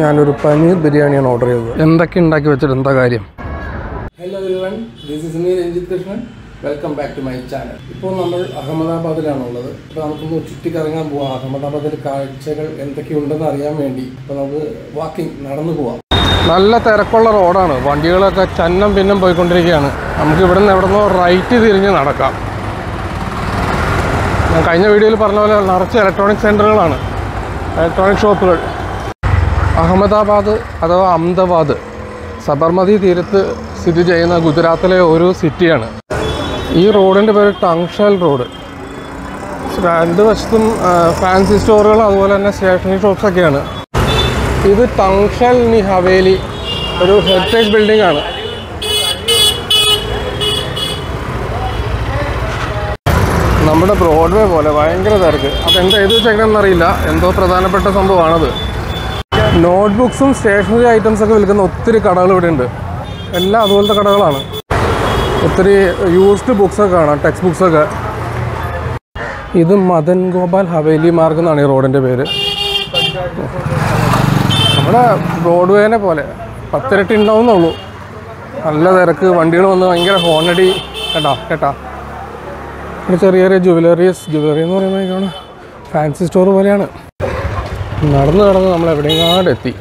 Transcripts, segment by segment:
ഞാനൊരു പനീർ ബിരിയാണിയാണ് ഓർഡർ ചെയ്തത്. എന്തൊക്കെ ഉണ്ടാക്കി വെച്ചിട്ട് എന്താ കാര്യം? Hello everyone this is me Ranjith Krishnan. Welcome back to my channel ഇപ്പോൾ നമ്മൾ അഹമ്മദാബാദിലാണുള്ളത്. ഇപ്പോൾ നമുക്കൊന്ന് ചുറ്റിക്കറങ്ങാൻ പോവാം. അഹമ്മദാബാദിൽ കാഴ്ചകൾ എന്തൊക്കെയുണ്ടെന്ന് അറിയാൻ വേണ്ടി ഇപ്പോൾ നമുക്ക് വാക്കിംഗ് നടന്നു പോവാം. നല്ല തിരക്കുള്ള റോഡാണ്. വണ്ടികളൊക്കെ ചന്നം പിന്നം പോയിക്കൊണ്ടിരിക്കുകയാണ്. നമുക്ക് ഇവിടെ നിന്ന് എവിടെ നിന്നോ റൈറ്റ് തിരിഞ്ഞ് നടക്കാം. ഞാൻ കഴിഞ്ഞ വീഡിയോയിൽ പറഞ്ഞ പോലെ നിറച്ച് ഇലക്ട്രോണിക് സെന്ററുകളാണ് ഇലക്ട്രോണിക് ഷോപ്പുകൾ അഹമ്മദാബാദ് അഥവാ അഹമ്മദാബാദ് സബർമതി തീരത്ത് സ്ഥിതി ചെയ്യുന്ന ഗുജറാത്തിലെ ഒരു സിറ്റിയാണ്. ഈ റോഡിന്റെ പേര് ടങ്ഷൽ റോഡ്. രണ്ട് വശത്തും ഫാൻസി സ്റ്റോറുകൾ അതുപോലെ തന്നെ സ്റ്റേഷനറി ഷോപ്സൊക്കെയാണ് ഇത് ടങ്ഷൽ നി ഹവേലി ഒരു ഹെറിറ്റേജ് ബിൽഡിംഗ് ആണ്. നമ്മുടെ ബ്രോഡ്വേ പോലെ ഭയങ്കര തിരക്ക്. അപ്പോൾ എന്താ എഴുതി ചെയ്യണമെന്നറിയില്ല എന്തോ പ്രധാനപ്പെട്ട സംഭവമാണത്. നോട്ട്ബുക്സും സ്റ്റേഷനറി ഐറ്റംസ് ഒക്കെ വിൽക്കുന്ന ഒത്തിരി കടകൾ ഇവിടെ ഉണ്ട് എല്ലാം അതുപോലത്തെ കടകളാണ്. ഒത്തിരി യൂസ്ഡ് ബുക്സൊക്കെ കാണാം ടെക്സ്റ്റ് ബുക്സൊക്കെ ഇത് മദൻ ഗോപാൽ ഹവേലി മാർഗ് എന്നാണ് ഈ റോഡിന്റെ പേര്. നമ്മുടെ ബ്രോഡ്വേനെ പോലെ പത്തിരട്ടി ഉണ്ടാവുന്നുള്ളൂ. നല്ല തിരക്ക് വണ്ടികൾ വന്ന് ഭയങ്കര ഹോണടി. കേട്ടാ കേട്ടാ. ഒരു ചെറിയ ചെറിയ ജുവലറീസ് ജുവലറി എന്ന് പറയുമ്പോൾ ഫാൻസി സ്റ്റോർ പോലെയാണ്. നടന്ന് നടന്ന് നമ്മൾ എവിടെയെങ്ങാണ്ട് എത്തി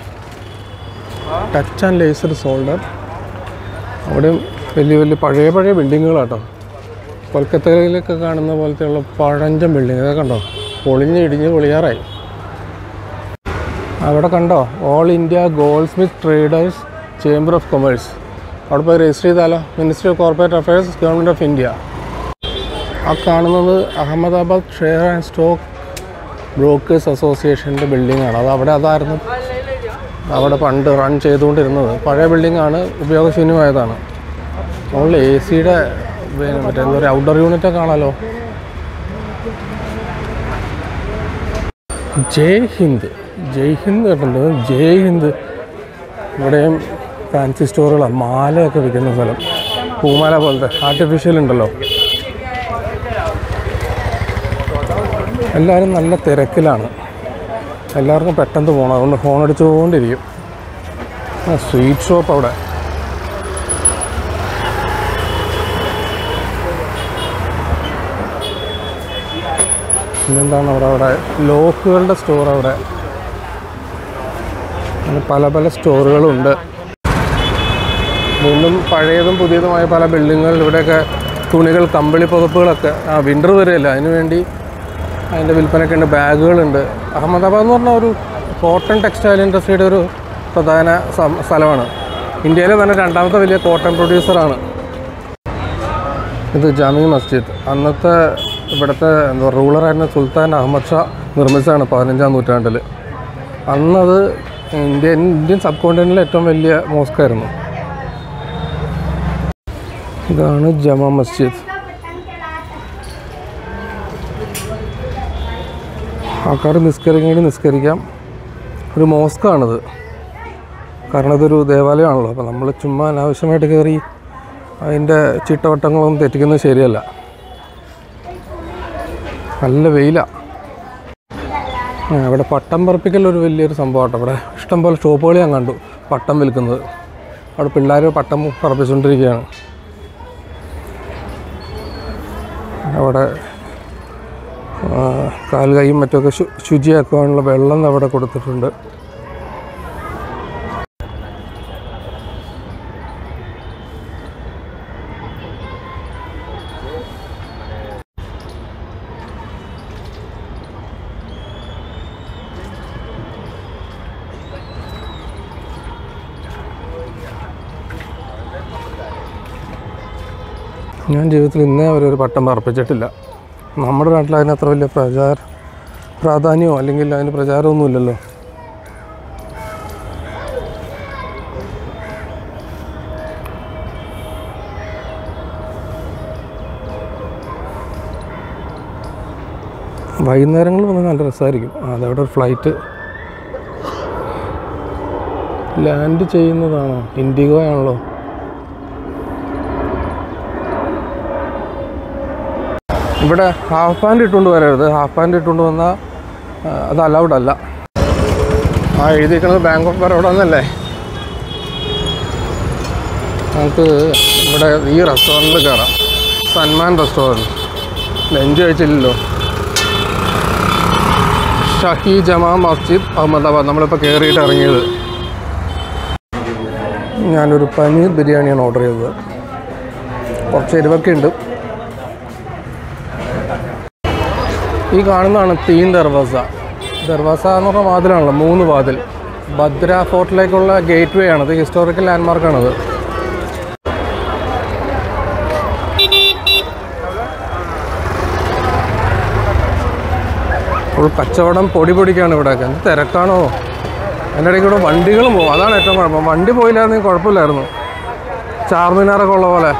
ടച്ച് ആൻഡ് ലേസർ സോൾഡർ അവിടെയും വലിയ വലിയ പഴയ പഴയ ബിൽഡിങ്ങുകളാട്ടോ കൊൽക്കത്തയിലൊക്കെ കാണുന്ന പോലത്തെയുള്ള പഴഞ്ചൻ ബിൽഡിങ് ഇതൊക്കെ കണ്ടോ? പൊളിഞ്ഞ് ഇടിഞ്ഞ് പൊളിയാറായി. അവിടെ കണ്ടോ? All India goldsmith traders chamber of commerce അവിടെ പോയി രജിസ്റ്റർ ചെയ്താലോ? Ministry of corporate affairs government of India ആ കാണുന്നത് Ahmedabad share and stock brokers അസോസിയേഷന്റെ ബിൽഡിംഗ് ആണ് അത് അവിടെ അതായിരുന്നു അവിടെ പണ്ട് റൺ ചെയ്തുകൊണ്ടിരുന്നത്. പഴയ ബിൽഡിംഗ് ആണ് ഉപയോഗശൂന്യമായതാണ്. നമ്മൾ എ സിയുടെ മറ്റേ എന്താ പറയുക ഔട്ട്ഡോർ യൂണിറ്റ് കാണാലോ ജയ് ഹിന്ദ്. ജയ് ഹിന്ദ് കേട്ടിട്ടുണ്ട്. ജയ് ഹിന്ദ്. ഇവിടെയും ഫാൻസി സ്റ്റോറുകളാണ് മാലയൊക്കെ വിൽക്കുന്ന സ്ഥലം. പൂമാല പോലത്തെ ആർട്ടിഫിഷ്യൽ ഉണ്ടല്ലോ. എല്ലാവരും നല്ല തിരക്കിലാണ്. എല്ലാവർക്കും പെട്ടെന്ന് പോകണം അതുകൊണ്ട് ഫോൺ അടിച്ചുകൊണ്ടിരിക്കും സ്വീറ്റ് ഷോപ്പ് അവിടെ. പിന്നെന്താണ് അവിടെ? അവിടെ ലോക്കുകളുടെ സ്റ്റോർ അവിടെ. പല പല സ്റ്റോറുകളുണ്ട് വീണ്ടും പഴയതും പുതിയതുമായ പല ബിൽഡിങ്ങുകൾ ഇവിടെയൊക്കെ തുണികൾ കമ്പിളി പുതപ്പുകളൊക്കെ ആ വിന്റർ വരെയല്ല? അതിന് വേണ്ടി അതിന്റെ വിൽപ്പനയൊക്കെ ഉണ്ട് ബാഗുകളുണ്ട്. അഹമ്മദാബാദ് എന്ന് പറഞ്ഞാൽ ഒരു കോട്ടൺ ടെക്സ്റ്റൈൽ ഇൻഡസ്ട്രിയുടെ ഒരു പ്രധാന സ്ഥലമാണ്. ഇന്ത്യയിലെ തന്നെ രണ്ടാമത്തെ വലിയ കോട്ടൺ പ്രൊഡ്യൂസറാണ് ഇത് ജാമി മസ്ജിദ്. അന്നത്തെ ഇവിടുത്തെ എന്താ റൂളറായിരുന്ന സുൽത്താൻ അഹമ്മദ് ഷാ നിർമ്മിച്ചതാണ് പതിനഞ്ചാം നൂറ്റാണ്ടിൽ അന്നത് ഇന്ത്യൻ ഇന്ത്യൻ സബ് കോണ്ടിനെ ഏറ്റവും വലിയ മോസ്കായിരുന്നു ഇതാണ് ജമാ മസ്ജിദ്. ആൾക്കാർ നിസ്കരിക്കണമെങ്കിൽ നിസ്കരിക്കാം. ഒരു മോസ്കാണിത്. കാരണം ഇതൊരു ദേവാലയമാണല്ലോ. അപ്പോൾ നമ്മൾ ചുമ്മാ അനാവശ്യമായിട്ട് കയറി അതിന്റെ ചിട്ടവട്ടങ്ങളൊന്നും തെറ്റിക്കുന്നത് ശരിയല്ല. നല്ല വെയിലാണ് ഇവിടെ പട്ടം പറപ്പിക്കൽ ഒരു വലിയൊരു സംഭവമാട്ടോ. ഇവിടെ ഇഷ്ടംപോലെ ഷോപ്പുകൾ ഞാൻ കണ്ടു. പട്ടം വിൽക്കുന്നത്. അവിടെ പിള്ളേർ പട്ടം പറപ്പിച്ചുകൊണ്ടിരിക്കുകയാണ്. അവിടെ കാൽ കൈയും മറ്റൊക്കെ ശുചിയാക്കുവാനുള്ള വെള്ളം അവിടെ കൊടുത്തിട്ടുണ്ട്. ഞാൻ ജീവിതത്തിൽ ഇന്നേ വരെ ഒരു പട്ടം പറപ്പിച്ചിട്ടില്ല നമ്മുടെ നാട്ടിൽ അതിന് അത്ര വലിയ പ്രചാര പ്രാധാന്യമോ അല്ലെങ്കിൽ അതിന് പ്രചാരമൊന്നുമില്ലല്ലോ. വൈകുന്നേരങ്ങൾ വന്ന് നല്ല രസമായിരിക്കും. അതവിടെ ഒരു ഫ്ലൈറ്റ് ലാൻഡ് ചെയ്യുന്നതാണോ? ഇൻഡിഗോ ആണല്ലോ. ഇവിടെ ഹാഫ് പാന്റ് ഇട്ടുകൊണ്ട് വരരുത്. ഹാഫ് പാന്റ് ഇട്ടുകൊണ്ട് വന്നാൽ അത് അലൗഡ് അല്ല. ആ എഴുതിയിരിക്കുന്നത് ബാങ്ക് ഓഫ് ബറോഡ എന്നല്ലേ? നമുക്ക് ഇവിടെ ഈ റെസ്റ്റോറന്റിൽ കയറാം സൻമാൻ റെസ്റ്റോറന്റ് ലഞ്ച് കഴിച്ചില്ലല്ലോ. ഷഹി ജമാ മസ്ജിദ് അഹമ്മദാബാദ് നമ്മളിപ്പോൾ കയറിയിട്ട് ഇറങ്ങിയത്. ഞാനൊരു പനീർ ബിരിയാണിയാണ് ഓർഡർ ചെയ്തത്. കുറച്ച് എരിവൊക്കെ ഉണ്ട്. ഈ കാണുന്നതാണ് തീൻ ദർവാസ. ദർവാസ എന്ന് പറഞ്ഞ വാതിലാണല്ലോ മൂന്ന് വാതിൽ. ഭദ്ര ഫോർട്ടിലേക്കുള്ള ഗേറ്റ് വേ ആണത് ഹിസ്റ്റോറിക്കൽ ലാൻഡ്മാർക്കാണത് ഫുൾ കച്ചവടം പൊടി പൊടിക്കാണ് ഇവിടെയൊക്കെ. എന്ത് തിരക്കാണോ. അതിന്റെ ഇടയ്ക്ക് ഇവിടെ വണ്ടികളും പോകും അതാണ് ഏറ്റവും കുഴപ്പം. വണ്ടി പോയില്ലായിരുന്നെങ്കിൽ കുഴപ്പമില്ലായിരുന്നു. ചാർമിനാറൊക്കെ ഉള്ള പോലെ.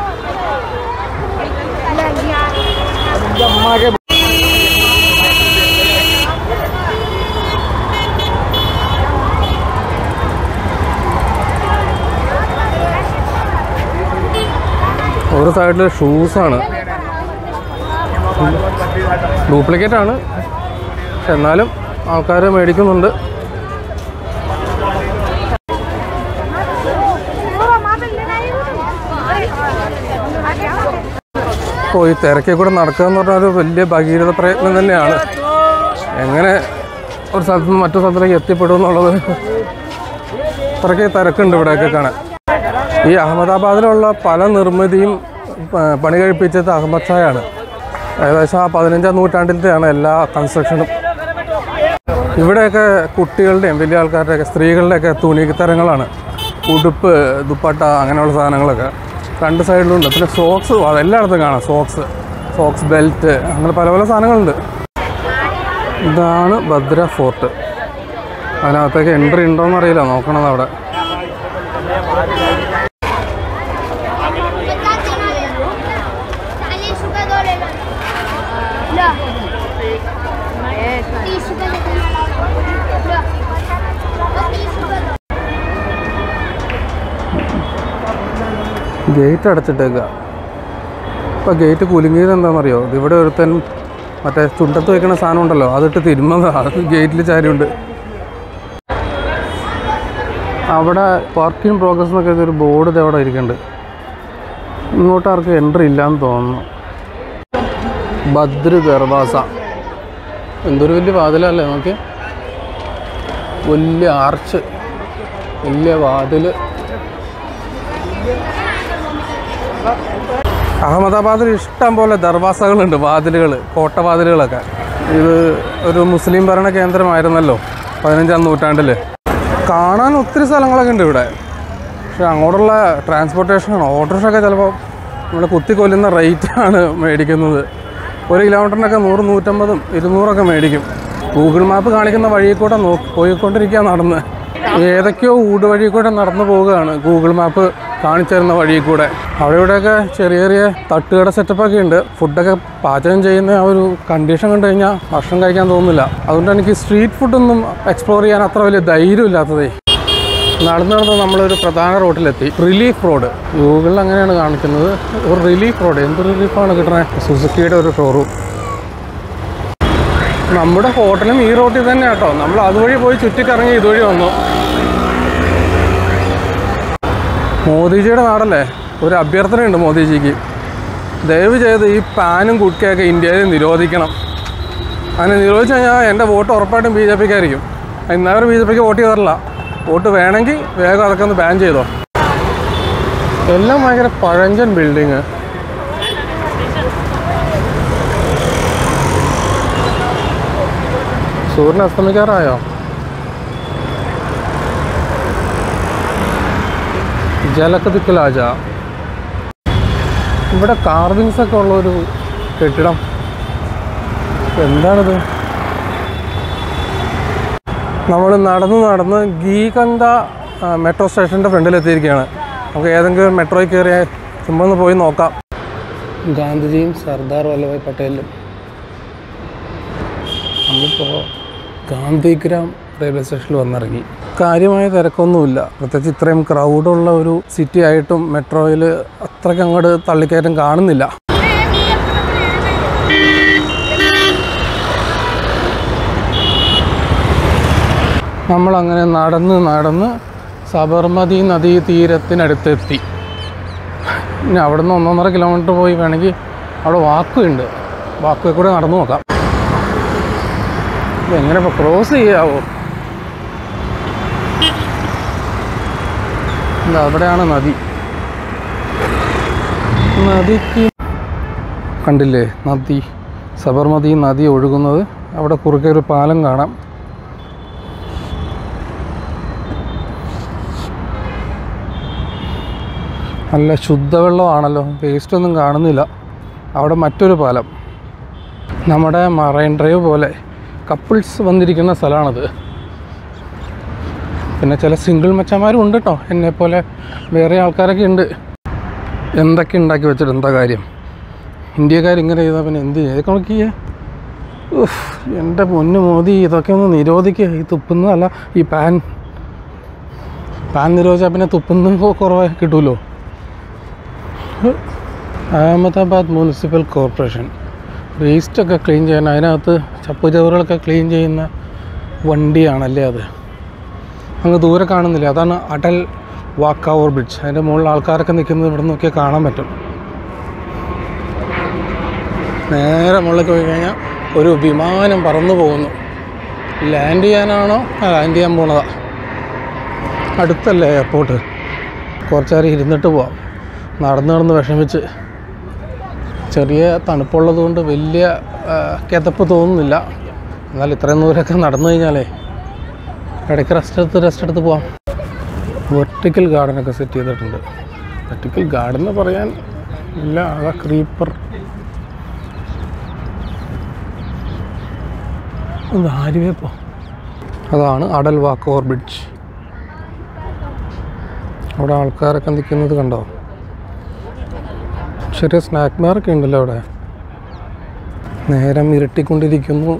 ഒരു സൈഡിൽ ഷൂസാണ് ഡ്യൂപ്ലിക്കേറ്റ് ആണ്. പക്ഷെ എന്നാലും ആൾക്കാർ മേടിക്കുന്നുണ്ട്. ഇപ്പോൾ ഈ തിരക്കിൽ കൂടെ നടക്കുക എന്ന് പറഞ്ഞാൽ ഒരു വലിയ ഭഗീരഥ പ്രയത്നം തന്നെയാണ്. എങ്ങനെ ഒരു സ്ഥലത്ത് നിന്ന് മറ്റു സ്ഥലത്തിലേക്ക് എത്തിപ്പെടും എന്നുള്ളത്? അത്രയ്ക്ക് തിരക്കുണ്ട് ഇവിടെയൊക്കെ കാണാൻ. ഈ അഹമ്മദാബാദിലുള്ള പല നിർമ്മിതിയും പണി കഴിപ്പിച്ചത് അഹമ്മദ് ഷായാണ്. ഏകദേശം ആ പതിനഞ്ചാം നൂറ്റാണ്ടിലത്തെയാണ് എല്ലാ കൺസ്ട്രക്ഷനും ഇവിടെയൊക്കെ കുട്ടികളുടെയും വലിയ ആൾക്കാരുടെയൊക്കെ സ്ത്രീകളുടെയൊക്കെ തുണിത്തരങ്ങളാണ്. ഉടുപ്പ് ദുപ്പട്ട അങ്ങനെയുള്ള സാധനങ്ങളൊക്കെ രണ്ട് സൈഡിലുണ്ട്. പിന്നെ സോക്സ് എല്ലായിടത്തും കാണാം. സോക്സ് സോക്സ് ബെൽറ്റ് അങ്ങനെ പല പല സാധനങ്ങളുണ്ട്. ഇതാണ് ഭദ്ര ഫോർട്ട്. അതിനകത്തേക്ക് എൻട്രി ഉണ്ടോയെന്ന് അറിയില്ല നോക്കണത് അവിടെ ഗേറ്റ് അടച്ചിട്ടേക്കുക ഇപ്പം ഗേറ്റ് കുലുങ്ങിയത് എന്താണെന്നറിയോ? ഇവിടെ ഒരുത്തൻ മറ്റേ ചുണ്ടത്ത് വെക്കുന്ന സാധനം ഉണ്ടല്ലോ അതിട്ട് തിരുമ്മതാ അത് ഗേറ്റിൽ ചാരിയുണ്ട്. അവിടെ പാർക്കിംഗ് പ്രോഗ്രസ് എന്നൊക്കെ ഒരു ബോർഡ് അവിടെ ഇരിക്കുന്നുണ്ട് ഇങ്ങോട്ട് ആർക്കും എൻട്രി ഇല്ലാന്ന് തോന്നുന്നു. ഭദ്ര ദർവാസ എന്തൊരു വലിയ വാതിലല്ലേ നോക്കി വലിയ ആർച്ച് വലിയ വാതിൽ. അഹമ്മദാബാദിൽ ഇഷ്ടം പോലെ ദർവാസകളുണ്ട് വാതിലുകൾ കോട്ടവാതിലുകളൊക്കെ. ഇത് ഒരു മുസ്ലിം ഭരണ കേന്ദ്രമായിരുന്നല്ലോ പതിനഞ്ചാം നൂറ്റാണ്ടിൽ കാണാൻ ഒത്തിരി സ്ഥലങ്ങളൊക്കെ ഉണ്ട് ഇവിടെ. പക്ഷെ അങ്ങോട്ടുള്ള ട്രാൻസ്പോർട്ടേഷൻ ഓട്ടോറിക്ഷയൊക്കെ ചിലപ്പോൾ ഇവിടെ കുത്തിക്കൊല്ലുന്ന റേറ്റാണ് മേടിക്കുന്നത്. ഒരു കിലോമീറ്ററിനൊക്കെ നൂറ് നൂറ്റമ്പതും ഇരുന്നൂറൊക്കെ മേടിക്കും. ഗൂഗിൾ മാപ്പ് കാണിക്കുന്ന വഴിയിൽ കൂടെ നോ പോയിക്കൊണ്ടിരിക്കുക നടന്ന്. ഏതൊക്കെയോ ഊട് വഴി കൂടെ നടന്നു പോവുകയാണ് ഗൂഗിൾ മാപ്പ് കാണിച്ചു തരുന്ന വഴിയിൽ കൂടെ. അവിടെ ഇവിടെയൊക്കെ ചെറിയ ചെറിയ തട്ടുകട സെറ്റപ്പൊക്കെ ഉണ്ട്. ഫുഡൊക്കെ പാചകം ചെയ്യുന്ന ആ ഒരു കണ്ടീഷൻ കണ്ടു കഴിഞ്ഞാൽ ഭക്ഷണം കഴിക്കാൻ തോന്നുന്നില്ല. അതുകൊണ്ട് എനിക്ക് സ്ട്രീറ്റ് ഫുഡൊന്നും എക്സ്പ്ലോർ ചെയ്യാൻ അത്ര വലിയ ധൈര്യമില്ലാത്തതേ. നടന്ന് നടന്ന് നമ്മളൊരു പ്രധാന റോഡിലെത്തി റിലീഫ് റോഡ് ഗൂഗിളിൽ അങ്ങനെയാണ് കാണിക്കുന്നത്. ഒരു റിലീഫ് റോഡ് എന്ത് റിലീഫാണ് കിട്ടുന്നത് സുസുക്കിയുടെ ഒരു ഷോറൂം നമ്മുടെ ഹോട്ടലും ഈ റോട്ടിൽ തന്നെ കേട്ടോ. നമ്മൾ അതുവഴി പോയി ചുറ്റിക്കറങ്ങി ഇതുവഴി വന്നു. മോദിജിയുടെ നാടല്ലേ? ഒരു അഭ്യർത്ഥനയുണ്ട് മോദിജിക്ക്. ദയവ് ചെയ്ത് ഈ പാനും കുട്ടിയൊക്കെ ഇന്ത്യയിൽ നിരോധിക്കണം. അങ്ങനെ നിരോധിച്ചു കഴിഞ്ഞാൽ എന്റെ വോട്ട് ഉറപ്പായിട്ടും ബി ജെ പിക്കായിരിക്കും. ഇന്നവർ ബി ജെ പിക്ക് വോട്ട് ചെയ്തറില്ല വോട്ട് വേണമെങ്കിൽ വേഗം അതൊക്കെ ഒന്ന് ബാൻ ചെയ്തോ. എല്ലാം ഭയങ്കര പഴഞ്ചൻ ബിൽഡിങ് സൂര്യൻ അസ്തമിക്കാറായോ? ജലക്കതിക്കലാജ ഇവിടെ കാർവിങ്സ് ഒക്കെ ഉള്ള ഒരു കെട്ടിടം. എന്താണിത്? നമ്മൾ നടന്ന് നടന്ന് ഗീകന്ത മെട്രോ സ്റ്റേഷന്റെ ഫ്രണ്ടിലെത്തിയിരിക്കുകയാണ് നമുക്ക് ഏതെങ്കിലും മെട്രോയിൽ കയറി ചുമ്മാ പോയി നോക്കാം. ഗാന്ധിജിയും സർദാർ വല്ലഭായ് പട്ടേലും. നമ്മളിപ്പോൾ ഗാന്ധിഗ്രാം റെയിൽവേ സ്റ്റേഷനിൽ വന്നിറങ്ങി. കാര്യമായ തിരക്കൊന്നുമില്ല. പ്രത്യേകിച്ച് ഇത്രയും ക്രൗഡുള്ള ഒരു സിറ്റി ആയിട്ടും മെട്രോയിൽ അത്രയ്ക്ക് അങ്ങോട്ട് തള്ളിക്കയറ്റം കാണുന്നില്ല. നമ്മളങ്ങനെ നടന്ന് നടന്ന് സബർമതി നദീ തീരത്തിനടുത്തെത്തി. ഇനി അവിടെ നിന്ന് ഒന്നൊന്നര കിലോമീറ്റർ പോയി വേണമെങ്കിൽ അവിടെ വാക്കുണ്ട്. വാക്കുകൂടെ നടന്നു നോക്കാം. എങ്ങനെ ക്രോസ് ചെയ്യാവോ? ഇല്ല അവിടെയാണ് നദി. നദിക്ക് കണ്ടില്ലേ? നദി. സബർമതി നദി ഒഴുകുന്നത്. അവിടെ കുറുകെ ഒരു പാലം കാണാം. നല്ല ശുദ്ധവെള്ളമാണല്ലോ. വേസ്റ്റൊന്നും കാണുന്നില്ല. അവിടെ മറ്റൊരു പാലം. നമ്മുടെ മറൈൻ ഡ്രൈവ് പോലെ കപ്പിൾസ് വന്നിരിക്കുന്ന സ്ഥലമാണത്. പിന്നെ ചില സിംഗിൾ മച്ചന്മാരും ഉണ്ട് കേട്ടോ എന്നെപ്പോലെ വേറെ ആൾക്കാരൊക്കെ ഉണ്ട്. എന്തൊക്കെ ഉണ്ടാക്കി വെച്ചിട്ട് എന്താ കാര്യം? ഇന്ത്യക്കാർ ഇങ്ങനെ ചെയ്താൽ പിന്നെ എന്ത് ചെയ്യും? ഇതൊക്കെ നോക്കിയേ. എന്റെ പൊന്നു മോദി ഇതൊക്കെ ഒന്ന് നിരോധിക്കുക ഈ തുപ്പുന്നതല്ല ഈ പാൻ. പാൻ നിരോധിച്ചാൽ പിന്നെ തുപ്പുന്ന കുറവായി കിട്ടുമല്ലോ അഹമ്മദാബാദ് മുനിസിപ്പൽ കോർപ്പറേഷൻ. വേസ്റ്റൊക്കെ ക്ലീൻ ചെയ്യാൻ അതിനകത്ത് ചപ്പുചവറുകളൊക്കെ ക്ലീൻ ചെയ്യുന്ന വണ്ടിയാണല്ലേ അത്? അങ്ങ് ദൂരെ കാണുന്നില്ല. അതാണ് അടൽ വാക്കാവൂർ ബ്രിഡ്ജ് അതിന്റെ മുകളിൽ ആൾക്കാരൊക്കെ നിൽക്കുന്നത് ഇവിടെ നോക്കിയാൽ കാണാൻ പറ്റും. നേരെ മുകളിലേക്ക് പോയി കഴിഞ്ഞാൽ ഒരു വിമാനം പറന്നു പോകുന്നു. ലാൻഡ് ചെയ്യാനാണോ? ലാൻഡ് ചെയ്യാൻ പോണതാ. അടുത്തല്ലേ എയർപോർട്ട് കുറച്ചേരം ഇരുന്നിട്ട് പോവാം. നടന്നു നടന്ന് വിഷമിച്ച്. ചെറിയ തണുപ്പുള്ളത് കൊണ്ട് വലിയ കിതപ്പ് തോന്നുന്നില്ല. എന്നാൽ ഇത്രയും ദൂരമൊക്കെ നടന്നു കഴിഞ്ഞാലേ ഇടയ്ക്ക് റെസ്റ്റ് എടുത്ത് റെസ്റ്റ് എടുത്ത് പോവാം. വെർട്ടിക്കൽ ഗാർഡനൊക്കെ സെറ്റ് ചെയ്തിട്ടുണ്ട്. വെർട്ടിക്കൽ ഗാർഡൻ എന്ന് പറയാൻ ഇല്ല അതാ ക്രീപ്പർ ഒന്ന് പോ. അതാണ് അടൽ വാക്ക് ഓവർ ബ്രിഡ്ജ് അവിടെ ആൾക്കാരൊക്കെ നിൽക്കുന്നത് കണ്ടോ? ചെറിയ സ്നാക്ക് ബാറൊക്കെ ഉണ്ടല്ലോ അവിടെ. നേരം ഇരട്ടിക്കൊണ്ടിരിക്കുന്നു.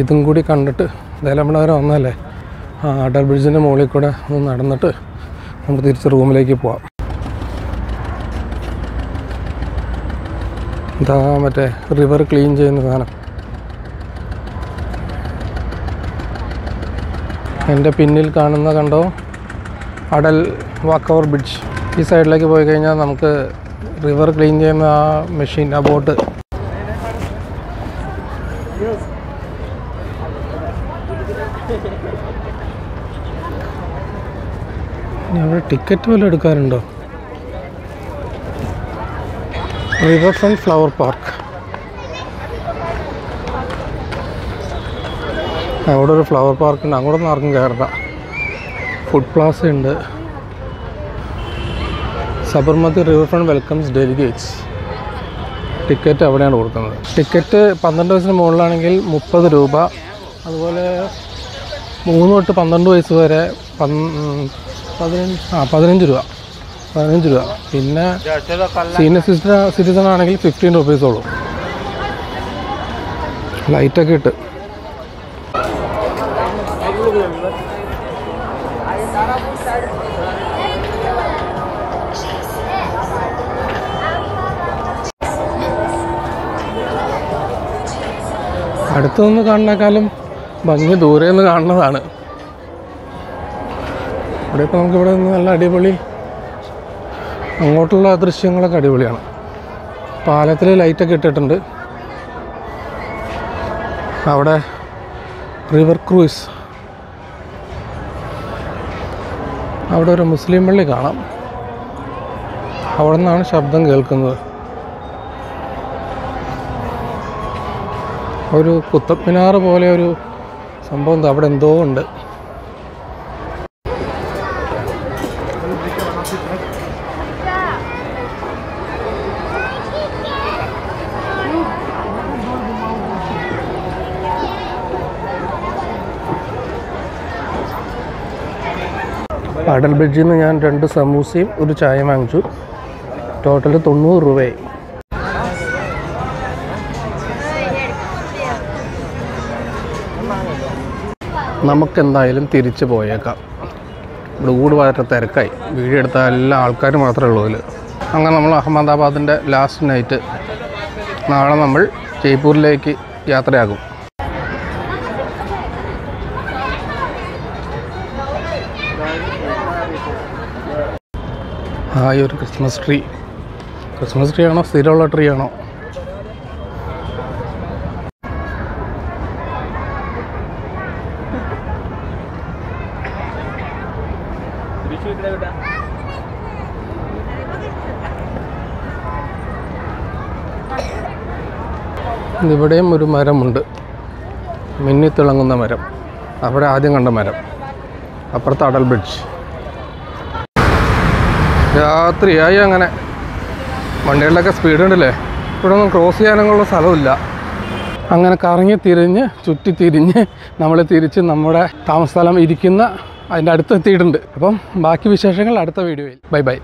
ഇതും കൂടി കണ്ടിട്ട് എന്തായാലും നമ്മളവരെ വന്നല്ലേ അടൽ ബ്രിഡ്ജിന്റെ മുകളിൽ കൂടെ ഒന്ന് നടന്നിട്ട് നമുക്ക് തിരിച്ച് റൂമിലേക്ക് പോവാം. ഇതാ മറ്റേ റിവർ ക്ലീൻ ചെയ്യുന്ന സാധനം. എന്റെ പിന്നിൽ കാണുന്ന കണ്ടോ? അടൽ വാക്ക് ഓവർ ബ്രിഡ്ജ് ഈ സൈഡിലേക്ക് പോയി കഴിഞ്ഞാൽ നമുക്ക് റിവർ ക്ലീൻ ചെയ്യുന്ന ആ മെഷീൻ ആ ബോട്ട് അവിടെ ടിക്കറ്റ് വല്ലതും എടുക്കാറുണ്ടോ? റിവർ ഫ്രണ്ട് ഫ്ലവർ പാർക്ക് അവിടെ ഒരു ഫ്ലവർ പാർക്ക് ഉണ്ട്. അങ്ങോട്ടൊന്നും ആർക്കും കയറണ്ട. ഫുഡ് പ്ലാസ ഉണ്ട്. Sabarmati riverfront welcomes delegates ticket അവിടെയാണ് കൊടുക്കുന്നത്. ടിക്കറ്റ് പന്ത്രണ്ട് വയസ്സിന് മുകളിലാണെങ്കിൽ മുപ്പത് രൂപ. അതുപോലെ മൂന്ന് തൊട്ട് പന്ത്രണ്ട് വയസ്സ് വരെ പതിനഞ്ച്. ആ പതിനഞ്ച് രൂപ. പതിനഞ്ച് രൂപ. പിന്നെ സീനിയർ സിറ്റിസൺ സിറ്റിസൺ ആണെങ്കിൽ ഫിഫ്റ്റീൻ റുപ്പീസോളൂ ലൈറ്റൊക്കെ ഇട്ട്. അടുത്തുനിന്ന് കാണുന്നേക്കാളും ഭംഗി ദൂരെ നിന്ന് കാണുന്നതാണ്. ഇവിടെ ഇപ്പോൾ നമുക്ക് ഇവിടെ നിന്ന് നല്ല അടിപൊളി അങ്ങോട്ടുള്ള ദൃശ്യങ്ങളൊക്കെ അടിപൊളിയാണ്. പാലത്തിൽ ലൈറ്റൊക്കെ ഇട്ടിട്ടുണ്ട്. അവിടെ റിവർ ക്രൂയിസ്. അവിടെ ഒരു മുസ്ലിം പള്ളി കാണാം. അവിടെ നിന്നാണ് ശബ്ദം കേൾക്കുന്നത്. ഒരു കുത്തബ്മിനാർ പോലെ ഒരു സംഭവം അവിടെ എന്തോ ഉണ്ട്. അടൽ ബ്രിഡ്ജിൽ നിന്ന് ഞാൻ രണ്ട് സമൂസയും ഒരു ചായ വാങ്ങിച്ചു. ടോട്ടൽ തൊണ്ണൂറ് രൂപയായി. നമുക്കെന്തായാലും തിരിച്ചു പോയേക്കാം. ഇവിടെ കൂട് വളരെ തിരക്കായി. വീഡിയോ എല്ലാ ആൾക്കാരും മാത്രമേ ഉള്ളൂ അതിൽ അങ്ങനെ നമ്മൾ അഹമ്മദാബാദിന്റെ ലാസ്റ്റ് നൈറ്റ് നാളെ നമ്മൾ ജയ്പൂരിലേക്ക് യാത്രയാകും. ആ ഒരു ക്രിസ്മസ് ട്രീ ക്രിസ്മസ് ട്രീ ആണോ സ്ഥിരമുള്ള ട്രീ ആണോ? ഇവിടെയും ഒരു മരമുണ്ട്. മിന്നിത്തിളങ്ങുന്ന മരം. അവിടെ ആദ്യം കണ്ട മരം. അപ്പുറത്ത് അടൽ ബ്രിഡ്ജ്. രാത്രിയായി അങ്ങനെ. വണ്ടികളിലൊക്കെ സ്പീഡ് ഉണ്ടല്ലേ ഇവിടെ ഒന്നും ക്രോസ് ചെയ്യാനുള്ള സ്ഥലമില്ല. അങ്ങനെ കറങ്ങി തിരിഞ്ഞ് ചുറ്റി തിരിഞ്ഞ് നമ്മൾ തിരിച്ച് നമ്മുടെ താമസസ്ഥലം ഇരിക്കുന്ന അതിന്റെ അടുത്തെത്തിയിട്ടുണ്ട്. അപ്പം ബാക്കി വിശേഷങ്ങൾ അടുത്ത വീഡിയോയിൽ. Bye bye.